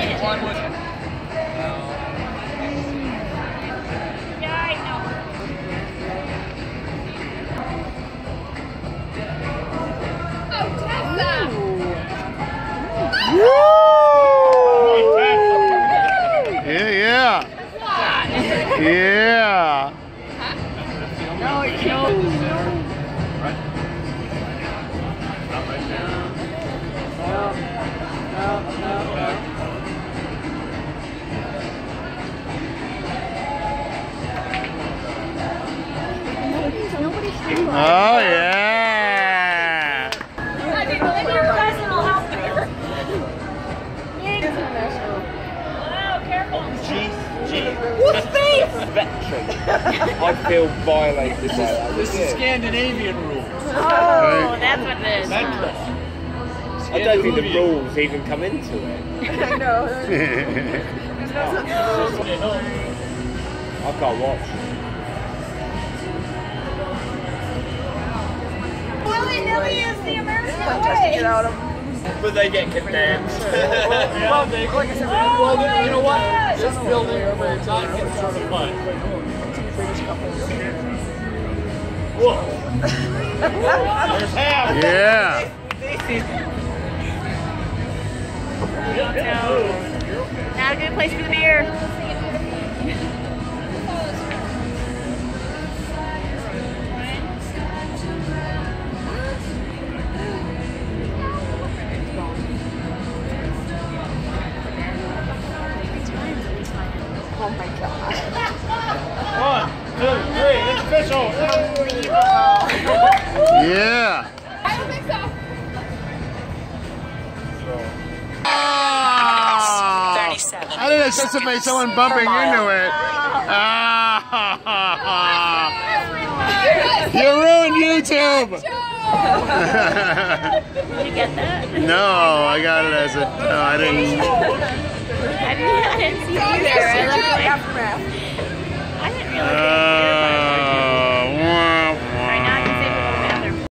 One was. Yeah, I know. Yeah, yeah. Yeah. No, G. G. Whose face? Veteran. I feel violated by that. This is Scandinavian rules. Oh, oh that's what it is. I don't think the rules even come into it. I know. There's no such I can't watch. Nilly is the American contest to get out of. But they get condemned. well, they, Like I said, oh, well, they, you know what? Oh, This building will not get certified. Whoa. There's half. Yeah. Not a good place for the beer. Oh my god. One, two, three. It's official. Yeah. I don't think so. Ah. 37 I didn't anticipate someone bumping into it. Ah. You ruined YouTube. Did you get that? no, I got it as a. No, I didn't. I didn't, I didn't see you there photograph.